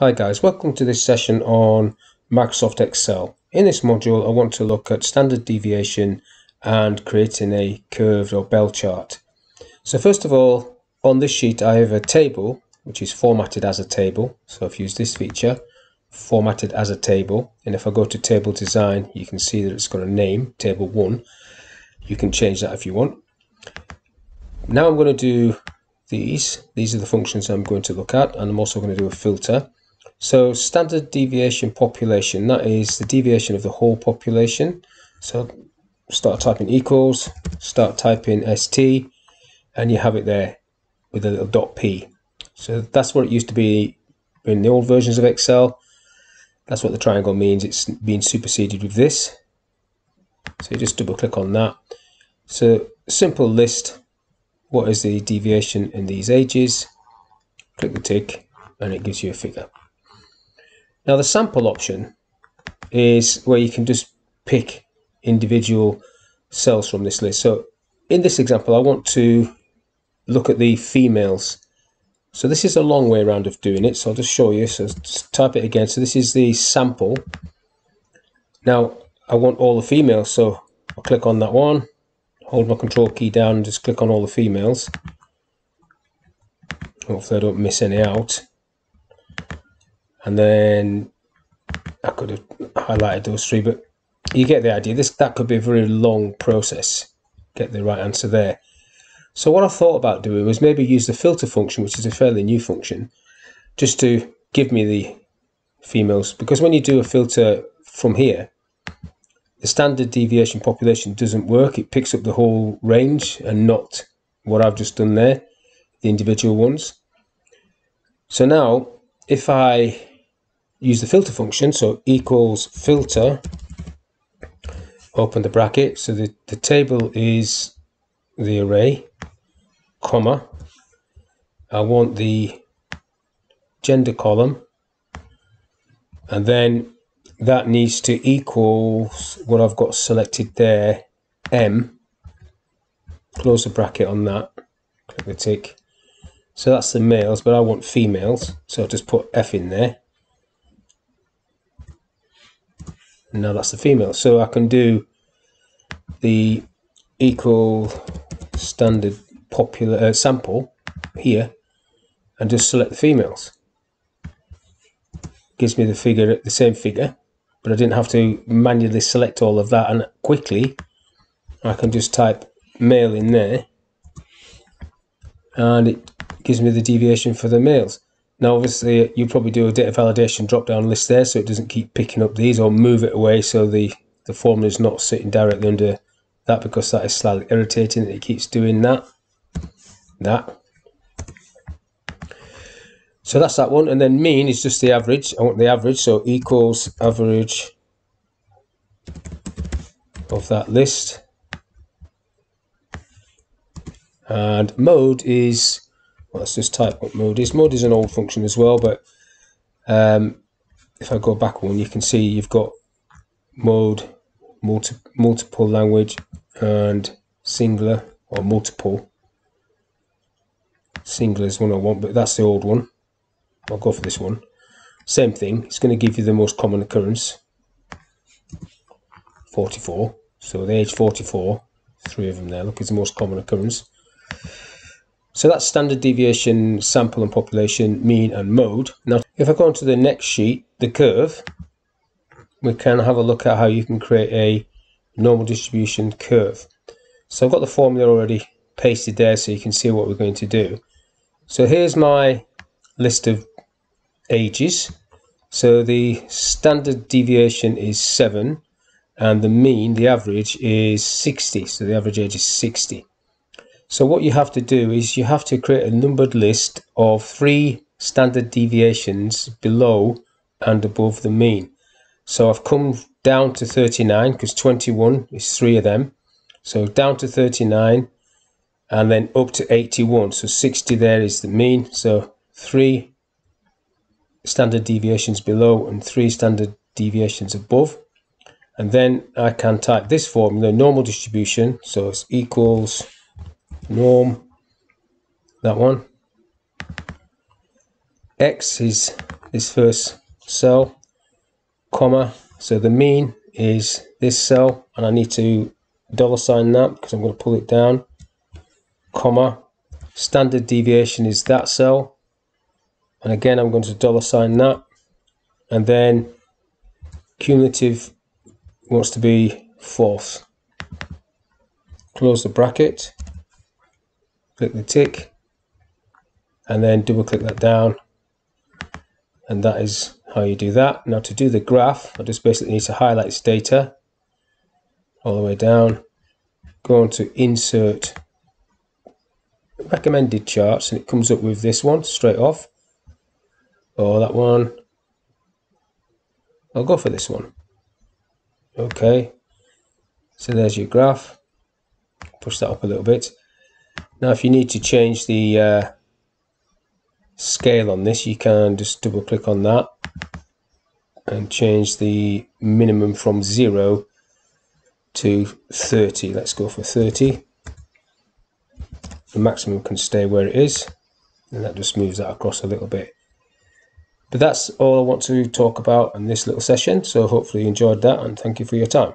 Hi guys, welcome to this session on Microsoft Excel. In this module I want to look at standard deviation and creating a curved or bell chart. So first of all, on this sheet I have a table which is formatted as a table. So I've used this feature, formatted as a table. And if I go to table design, you can see that it's got a name, table 1. You can change that if you want. Now I'm going to do these. These are the functions I'm going to look at and I'm also going to do a filter. So standard deviation population, that is the deviation of the whole population. So start typing equals, start typing ST, and you have it there with a little dot P. So that's what it used to be in the old versions of Excel. That's what the triangle means. It's being superseded with this. So you just double click on that. So simple list, what is the deviation in these ages? Click the tick and it gives you a figure. Now the sample option is where you can just pick individual cells from this list. So in this example, I want to look at the females. So this is a long way around of doing it. So I'll just show you. So just type it again. So this is the sample. Now I want all the females. So I'll click on that one, hold my control key down and just click on all the females. Hopefully I don't miss any out and then I could have highlighted those three, but you get the idea. This That could be a very long process, get the right answer there. So what I thought about doing was maybe use the filter function, which is a fairly new function, just to give me the females. Because when you do a filter from here, the standard deviation population doesn't work. It picks up the whole range and not what I've just done there, the individual ones. So now, if I use the filter function. So equals filter, open the bracket. So the, the table is the array, comma. I want the gender column. And then that needs to equal what I've got selected there, M. Close the bracket on that. Click the tick. So that's the males, but I want females. So I'll just put F in there. now that's the female so I can do the equal standard popular uh, sample here and just select the females gives me the figure the same figure but I didn't have to manually select all of that and quickly I can just type male in there and it gives me the deviation for the males now, obviously, you probably do a data validation drop-down list there, so it doesn't keep picking up these, or move it away so the, the formula is not sitting directly under that, because that is slightly irritating that it keeps doing that. That. So that's that one, and then mean is just the average. I want the average, so equals average of that list. And mode is let's just type what mode is. Mode is an old function as well, but um, if I go back one, you can see you've got mode, multi multiple language, and singular or multiple. Singular is one I want, but that's the old one. I'll go for this one. Same thing, it's going to give you the most common occurrence. 44. So the age 44, three of them there, look, is the most common occurrence. So that's standard deviation, sample and population, mean and mode. Now, if I go on to the next sheet, the curve, we can have a look at how you can create a normal distribution curve. So I've got the formula already pasted there so you can see what we're going to do. So here's my list of ages. So the standard deviation is 7 and the mean, the average, is 60. So the average age is 60. So what you have to do is you have to create a numbered list of three standard deviations below and above the mean. So I've come down to 39 because 21 is three of them. So down to 39 and then up to 81. So 60 there is the mean. So three standard deviations below and three standard deviations above. And then I can type this formula, normal distribution. So it's equals norm, that one. X is this first cell, comma. So the mean is this cell, and I need to dollar sign that because I'm going to pull it down, comma. Standard deviation is that cell, and again I'm going to dollar sign that, and then cumulative wants to be fourth. Close the bracket, click the tick, and then double click that down and that is how you do that. Now to do the graph, I just basically need to highlight this data all the way down, go on to insert recommended charts and it comes up with this one straight off or that one. I'll go for this one. Okay, so there's your graph. Push that up a little bit. Now if you need to change the uh, scale on this, you can just double click on that and change the minimum from 0 to 30. Let's go for 30. The maximum can stay where it is and that just moves that across a little bit. But that's all I want to talk about in this little session. So hopefully you enjoyed that and thank you for your time.